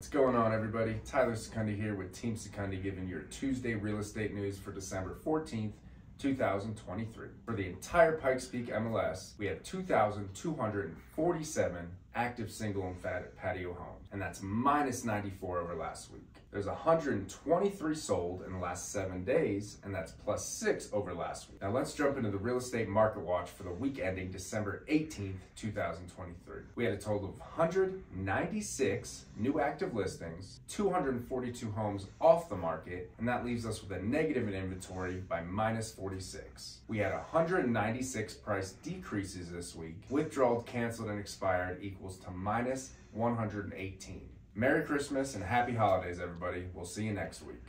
What's going on, everybody? Tyler Secundy here with Team Secundy giving you your Tuesday real estate news for December 14th, 2023. For the entire Pikes Peak MLS, we have 2,247 active single and fat patio homes, and that's minus 94 over last week. There's 123 sold in the last seven days, and that's plus six over last week. Now let's jump into the real estate market watch for the week ending December 18th, 2023. We had a total of 196 new active listings, 242 homes off the market, and that leaves us with a negative in inventory by minus 46. We had 196 price decreases this week. Withdrawals canceled and expired equals to minus 118. Merry Christmas and happy holidays, everybody. We'll see you next week.